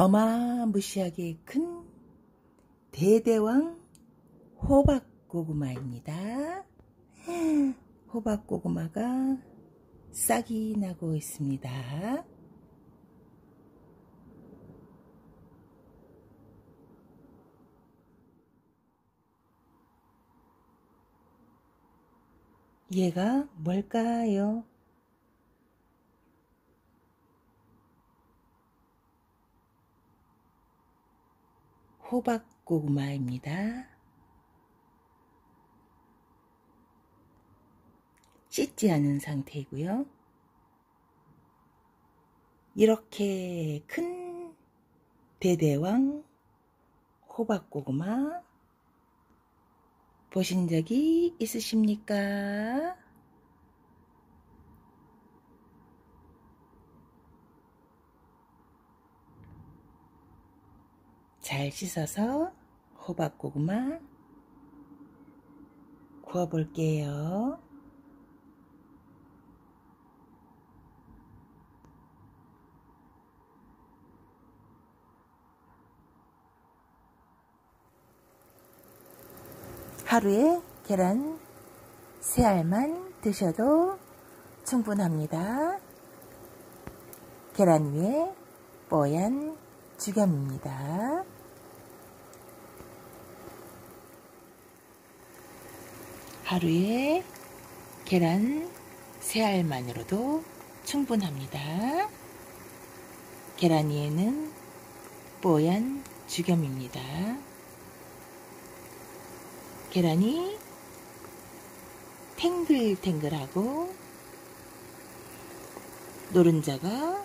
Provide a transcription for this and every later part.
어마무시하게 큰 대대왕 호박고구마입니다. 호박고구마가 싹이 나고 있습니다. 얘가 뭘까요? 호박고구마입니다. 씻지 않은 상태이고요. 이렇게 큰 대대왕 호박고구마 보신 적이 있으십니까? 잘 씻어서 호박고구마 구워 볼게요. 하루에 계란 3알만 드셔도 충분합니다. 계란 위에 뽀얀 죽염입니다. 하루에 계란 3알만으로도 충분합니다. 계란 위에는 뽀얀 죽염입니다. 계란이 탱글탱글하고 노른자가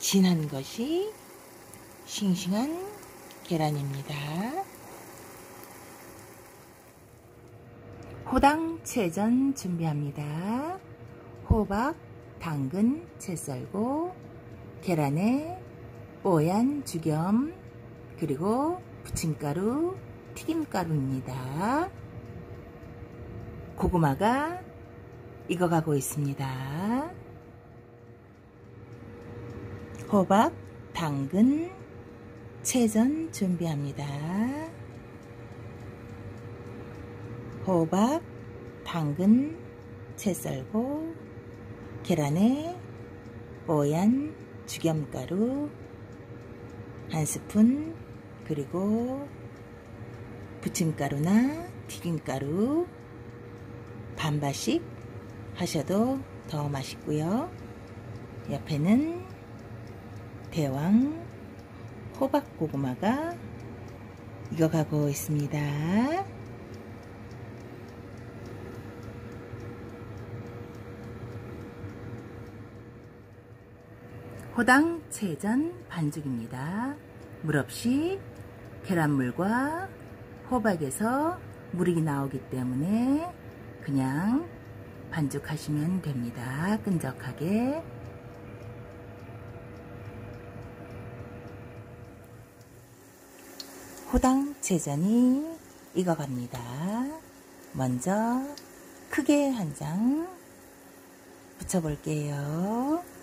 진한 것이 싱싱한 계란입니다. 호당 채전 준비합니다. 호박, 당근 채 썰고 계란에 뽀얀 죽염 그리고 부침가루, 튀김가루입니다. 고구마가 익어가고 있습니다. 호박, 당근, 채전 준비합니다. 호박, 당근, 채 썰고 계란에 뽀얀 죽염가루 한 스푼 그리고 부침가루나 튀김가루 반반씩 하셔도 더 맛있고요. 옆에는 대왕 호박고구마가 익어가고 있습니다. 호당 채전 반죽입니다. 물 없이 계란물과 호박에서 물이 나오기 때문에 그냥 반죽하시면 됩니다. 끈적하게 호당 제전이 익어갑니다. 먼저 크게 한 장 붙여볼게요.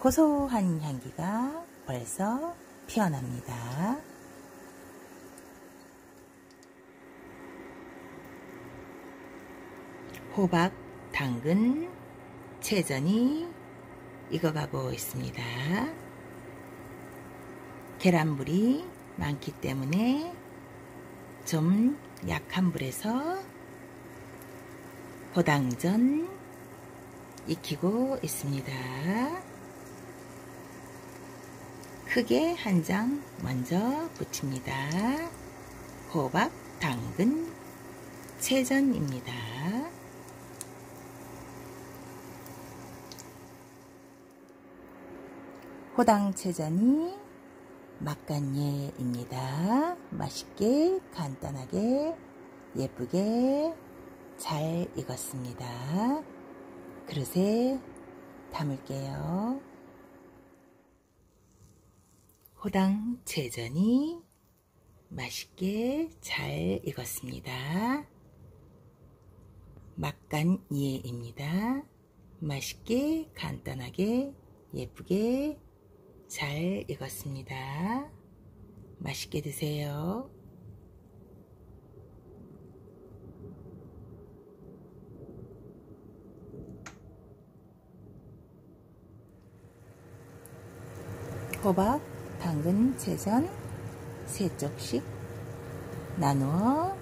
고소한 향기가 벌써 피어납니다. 호박, 당근, 채전이 익어가고 있습니다. 계란물이 많기 때문에 좀 약한 불에서 호당전 익히고 있습니다. 크게 한 장 먼저 붙입니다. 호박, 당근, 채전입니다. 호당 채전이 막간예입니다. 맛있게 간단하게 예쁘게 잘 익었습니다. 그릇에 담을게요. 호당채전이 맛있게 잘 익었습니다. 막간 예입니다. 맛있게 간단하게 예쁘게 잘 익었습니다. 맛있게 드세요. 호박, 당근, 채전 세 쪽씩 나누어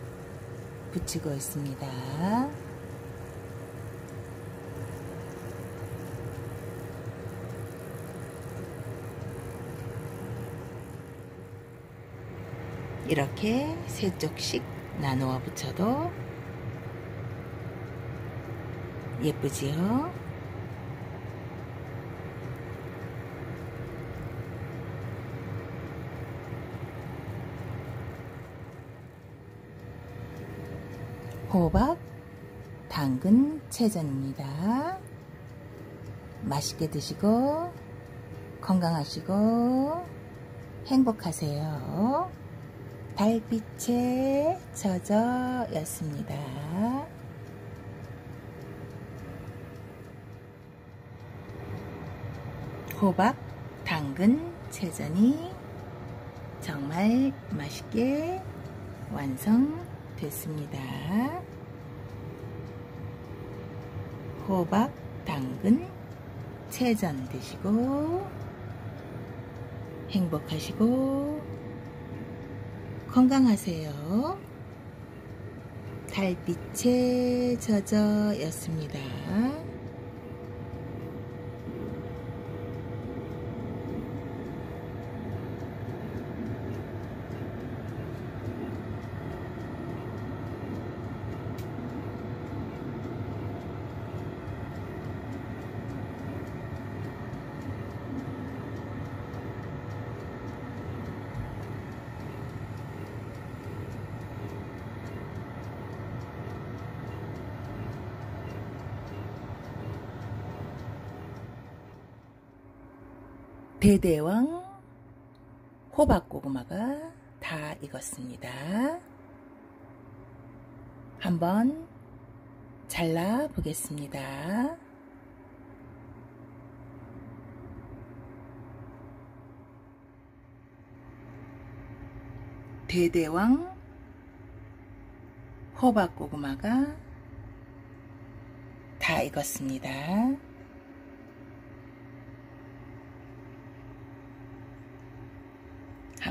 붙이고 있습니다. 이렇게 세 쪽씩 나누어 붙여도 예쁘지요? 호박, 당근 채전입니다. 맛있게 드시고 건강하시고 행복하세요. 달빛에 젖어였습니다. 호박, 당근, 채전이 정말 맛있게 완성 됐습니다. 호박, 당근, 채전 드시고 행복하시고 건강하세요. 달빛에 젖어였습니다. 대대왕 호박고구마가 다 익었습니다. 한번 잘라 보겠습니다. 대대왕 호박고구마가 다 익었습니다.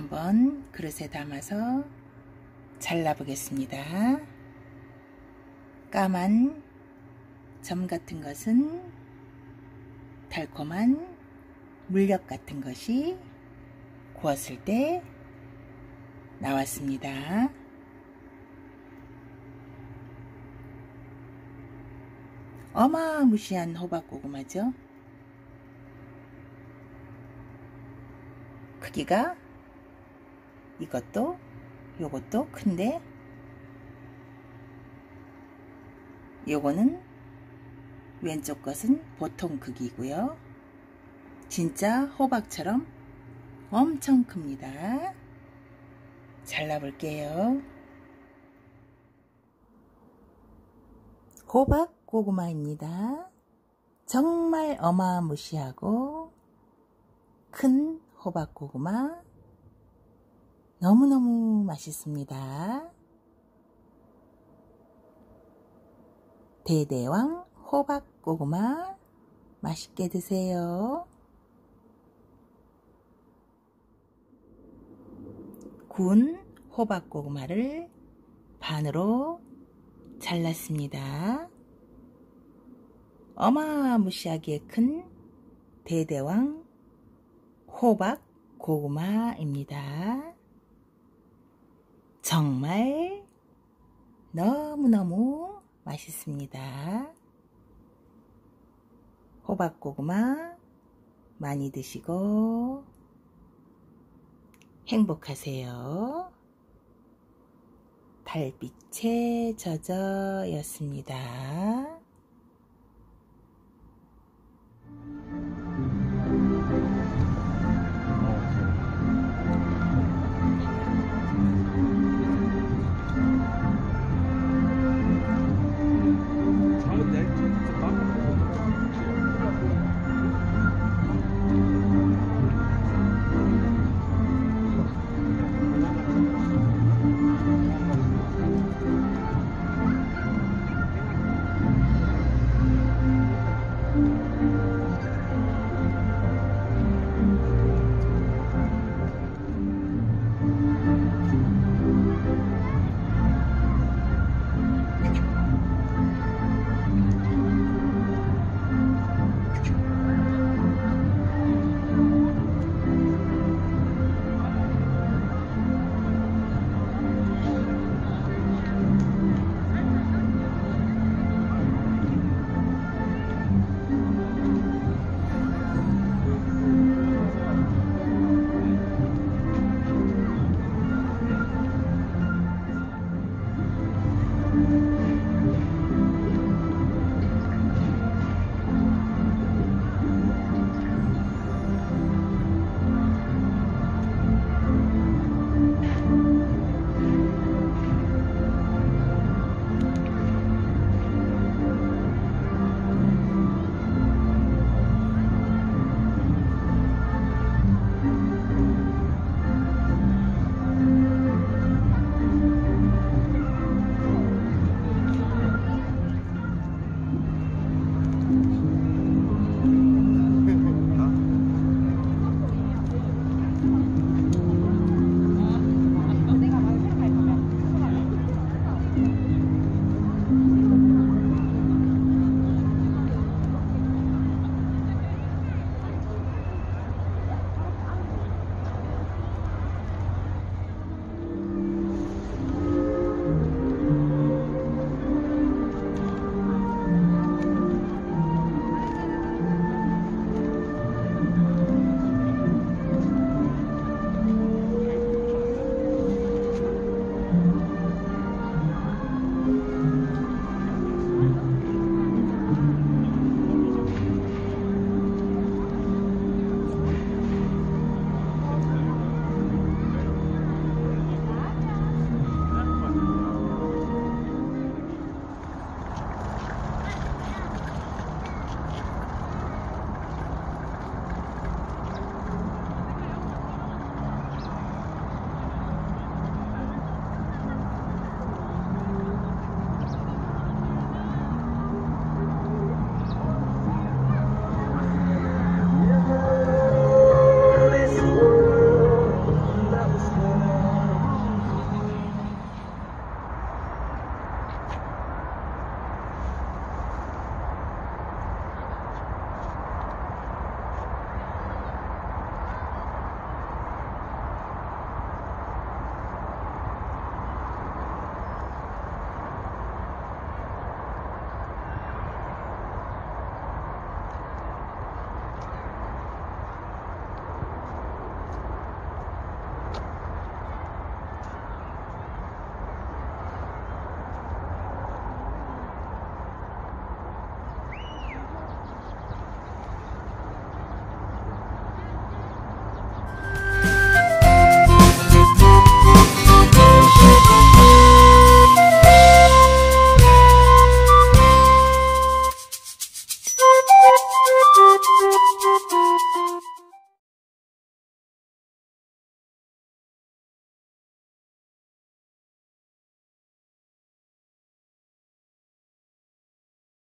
한번 그릇에 담아서 잘라 보겠습니다. 까만 점 같은 것은 달콤한 물엿 같은 것이 구웠을 때 나왔습니다. 어마무시한 호박고구마죠. 크기가 이것도 요것도 큰데 요거는 왼쪽 것은 보통 크기고요. 진짜 호박처럼 엄청 큽니다. 잘라볼게요. 호박 고구마입니다. 정말 어마무시하고 큰 호박 고구마 너무너무 맛있습니다. 대대왕 호박 고구마 맛있게 드세요. 군 호박 고구마를 반으로 잘랐습니다. 어마무시하게 큰 대대왕 호박 고구마입니다. 정말 너무너무 맛있습니다. 호박고구마 많이 드시고 행복하세요. 달빛에 젖어였습니다.